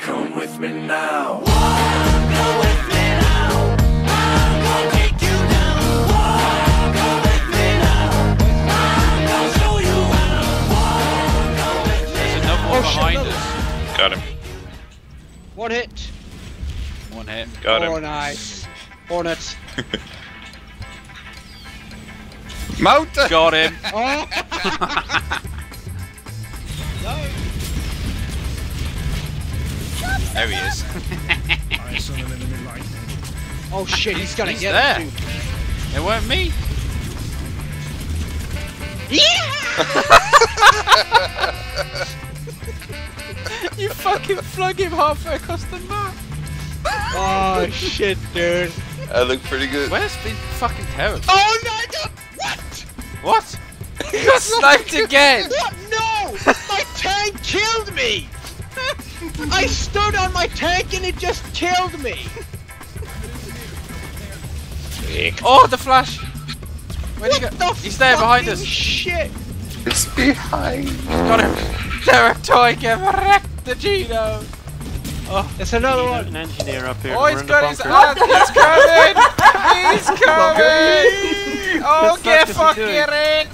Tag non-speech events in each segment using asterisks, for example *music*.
Come with me now. Walk, Come with me now. I'm gonna take you down. Walk, Come with me now. I'm gonna show you how. Come with me There's another one Oh, shit, behind no. us. Got him. One hit. One hit. Got oh, him. nice. Hornet. *laughs* Mountain! Got him. Oh! *laughs* *laughs* There he is. *laughs* oh shit, he's gonna He's get there. it too. It weren't me. *laughs* you fucking flung him halfway across the map. Oh shit, dude. I look pretty good. Where's been fucking terrible? Oh no! no- What? What? *laughs* You got sniped again. What? No! My tank killed me! *laughs* I stood on my tank and it just killed me! Oh, the flash. Where'd What he go? the He's there behind us. Shit! It's behind. Got him. Derek Tiger wrecked the Gino. There's another one! an engineer up here. Oh, We're he's in the got his bunker. hand. He's coming. He's *laughs* coming. Oh, get fuck is he fucking doing? it.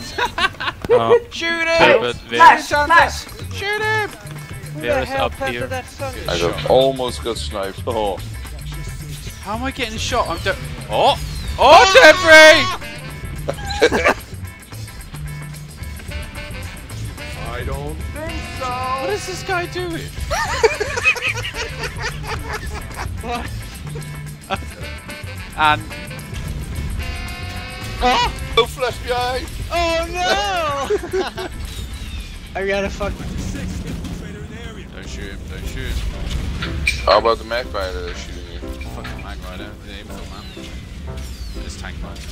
Oh, Shoot him. but Flash, Shoot him. Varus up here. I got, almost got sniped. Oh. How am I getting shot? I'm de- Oh. Oh, oh! debris. *laughs* I don't think so. What is this guy doing? *laughs* and Oh! No flash behind. Oh no! *laughs* I gotta fuck. Shoot him. Don't shoot him. How about the magpie that is shooting you? Fucking Magrider. The aim for man. This tank rider.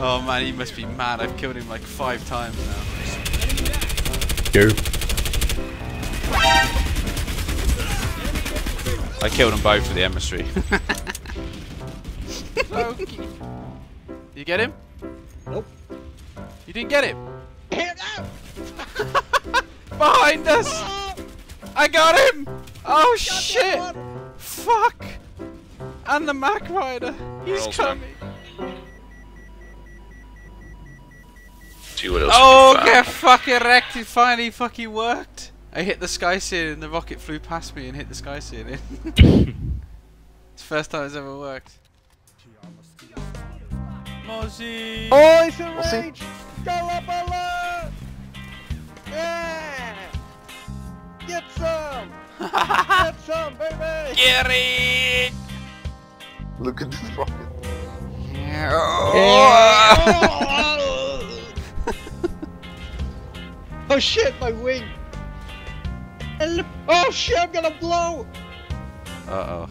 Oh man, he must be mad. I've killed him like five times now. Go. I killed them both with the emissary. *laughs* you get him? Nope. You didn't get him? *laughs* Behind us! *laughs* I got him! Oh Got shit! Fuck! And the Magrider! He's all done. coming! See what else. Oh, we can get fucking wrecked! It finally fucking worked! I hit the sky ceiling and the rocket flew past me and hit the sky ceiling. *laughs* it's the first time it's ever worked. Mozzie! Oh, it's a rage! Go up alert! Yeah! Get some! Get *laughs* some, baby! Get it! Look at this rocket. oh *laughs* shit, my wing! Oh shit, I'm gonna blow! Uh oh.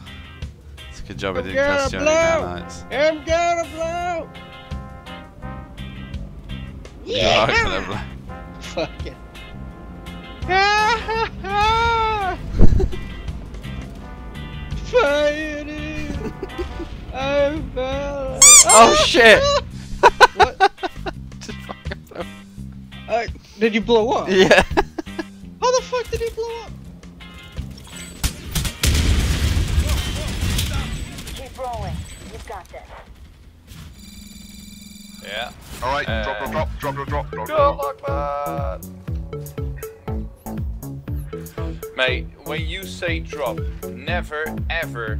It's a good job I I'm didn't gonna cast you blow! I'm gonna blow! You are gonna blow. Fuck it. *laughs* Fighting! I fell. Oh shit! Did you blow up? Yeah. *laughs* How the fuck did he blow up? Keep rolling. You've got this. Yeah. Alright, Uh, drop, drop, drop, drop, drop, drop, Good drop. luck, man. Mate, when you say drop, never ever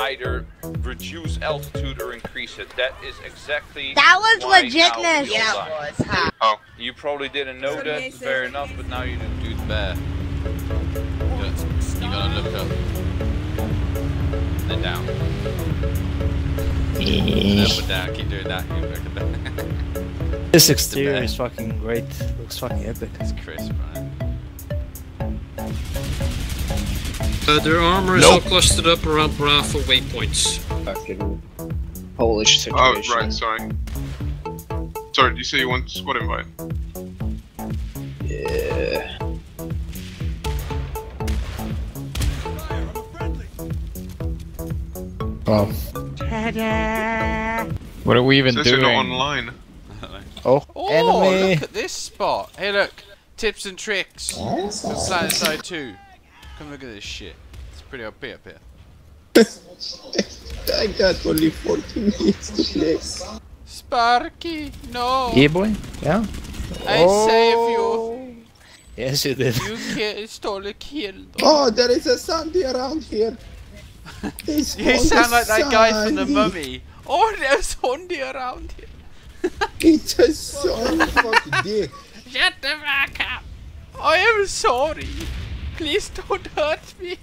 either reduce altitude or increase it. That is exactly That was why legitness. now you'll Yeah, die. it was. Huh? Oh, You probably didn't know that, fair enough, but now you do. Do the bear. Do it. You gotta look up. Then down. Then up and down, keep doing that. You look at that. *laughs* This exterior is fucking great. Looks fucking epic. It's crisp, right? Uh, their armor is nope. all clustered up around Bravo waypoints. Fucking Polish situation. Oh, right, sorry. Sorry, did you say you want squad invite? Yeah. Oh. What are we even doing? Not online. oh, oh enemy. look at this spot. Hey, look. Tips and tricks. Oh. Side Side 2. Come look at this shit. It's pretty OP up here. *laughs* I got only 14 minutes to play. Sparky, no. Yeah, boy. Yeah. I save you. Oh. Yes, you did. You ki- stole a kill. Oh, there is a Sandy around here. *laughs* He's You sound the like that guy from the Sandy. mummy. Oh, there's Hondi around here. *laughs* It's a son of a dick. Shut the fuck up. I am sorry. Please don't hurt me.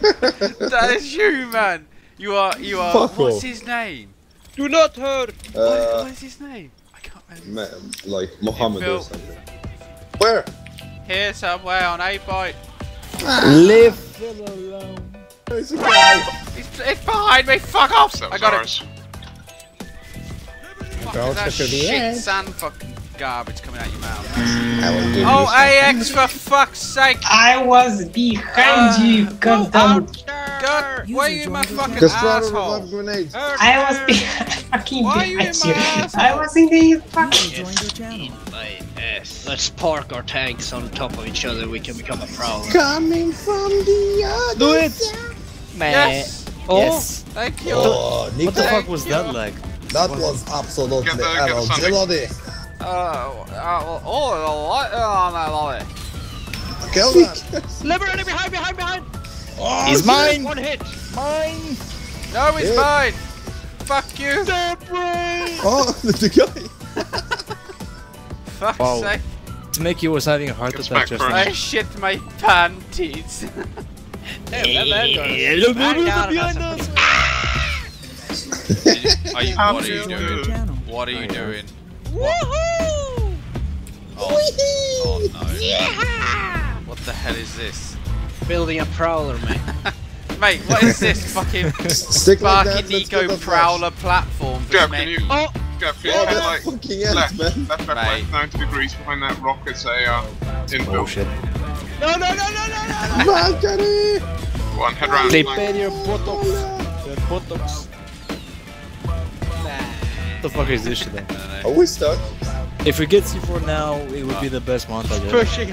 *laughs* that is you, man. You are, you are, Fuck what's off. his name? Do not hurt! What, Uh, what is his name? I can't remember. man, like Mohammed or something. Where? Here somewhere on 8 byte. Leave Phil alone. There's a guy. It's, it's behind me, fuck off! That I got ours. it. Fuck that to the shit sand fucking garbage coming out your mouth. I will give Oh. AX for fuck's sake! I was behind you, uh, goddamn. Oh, oh, God, why are you in my fucking asshole? grenades. I was behind, *laughs* fucking Why are you behind in you. my asshole? I was in the fucking. My ass. Let's park our tanks on top of each other. We can become a prowler. Coming from the other Do it. side. Man. Yes! Oh. Yes. Thank you! Oh, What the fuck was that like? that was absolutely Get the- get the sound agility. Uh, uh, oh, oh, what? Oh, no, no, Kill that. Liberty behind, behind, behind! Oh, He's mine. One hit! Mine. no, it's Yeah. mine! Fuck you! Oh, *laughs* the guy. *laughs* Fuck's Wow. sake! To make you was having a heart Gets attack just now. I shit my panties! Are you, what are you doing? What are you doing? Woohoo! Oh, oh no. What the hell is this? Building a prowler, mate. *laughs* Mate, what is this fucking *laughs* Stick like Sparky that. Nico get the Prowler platform for Jeff, can you? Smacky? Jeff, can Oh, you head like fucking ant, left, man. left, left, Mate. left, 90 degrees behind that rock? It's a uh, infill. Bullshit. No, no, no, no, no, no! Valkyrie! Go on, head round. Clip flank. your buttocks. Your buttocks. What the fuck is this shit then? Are we stuck? If we get C4 now, it would be the best montage ever. Pushing.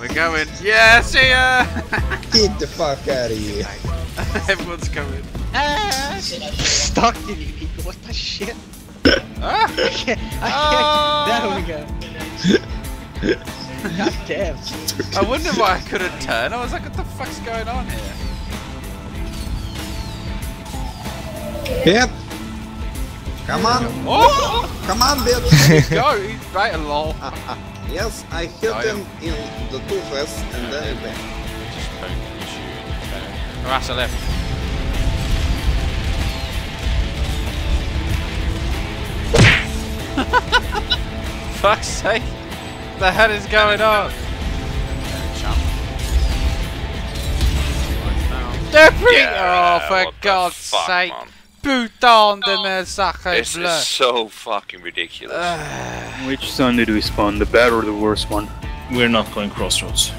We're going. Yeah, see ya! *laughs* Get the fuck out of here. *laughs* Everyone's coming. Stuck in you, Nico. What the shit? *laughs* Ah! I can't. I Oh. can't. There we go. God damn. I wonder why I couldn't turn. I was like, what the fuck's going on here? Yep. Come on. Oh! Come on, bitch. Go! *laughs* He's right along. *laughs* yes, I hit I him in the toothless and then it went. Oh, that's a left. *laughs* Fuck's sake! The hell is going on? Debris! Yeah, oh, for God's sake! man. Putain de oh. mes sacrés This is so fucking ridiculous. *sighs* Which son did we spawn? The bad or the worst one? We're not going crossroads.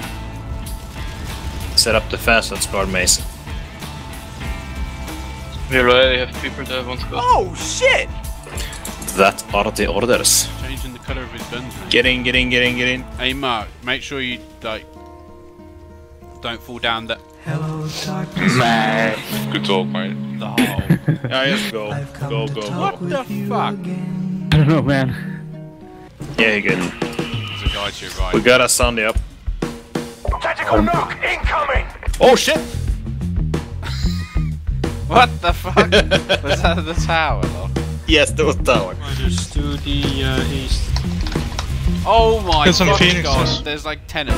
Set up the fast, let's guard Mason. We already have people that want to go. Oh shit! That are the orders. Changing the colour of his guns. Get in, get in, get in, get in. Hey Mark, make sure you like don't fall down the Good talk, mate. the hole. *laughs* Yeah, just go. Go, go, What the fuck? I don't know, man. Yeah, good. There's a guy to your right. We got a Sunday up. Tactical knock incoming! Oh shit! *laughs* What the fuck? *laughs* Was that the tower? Though? Yes, that was tower. Riders to the uh, east. Oh my Get some phoenixes. god! There's like ten of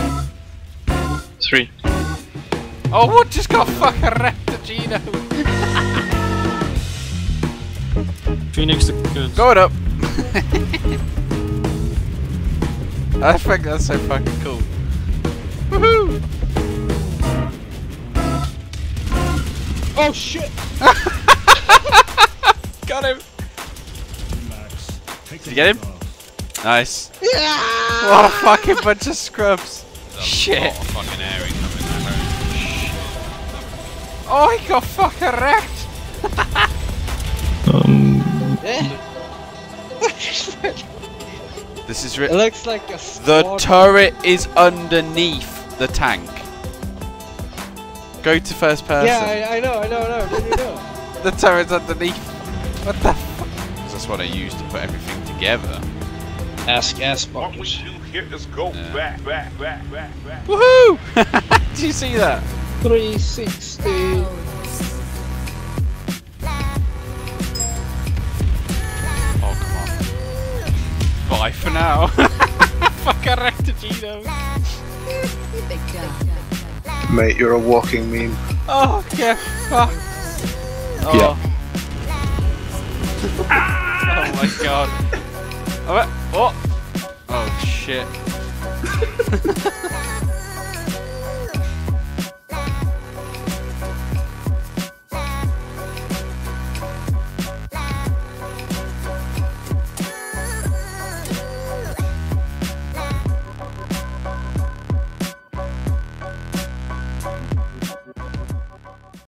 them. Three. Oh, what just got fucking wrecked, Gino? Phoenix the guns. Going up. I think that's so fucking cool. Woohoo! Oh shit! *laughs* Got him. Did you get him? Nice. Yeah! What a fucking bunch of scrubs. There's a Shit. Oh, I got fucking wrecked! Um, *laughs* This is It looks like a The turret is underneath the tank. Go to first person. Yeah, I, I know, I know, I know. Did you know? *laughs* The turret's underneath. What the fuck? That's what I use to put everything together. Ask ass What we do here is go back, back, back, back, back. Woohoo! *laughs* Did you see that? 360. Oh, come on. Bye for now. *laughs* Fuck a rectagino. Mate, you're a walking meme. Oh, get fucked. Oh. Yeah. oh my god. *laughs* Oh, oh. oh shit. *laughs*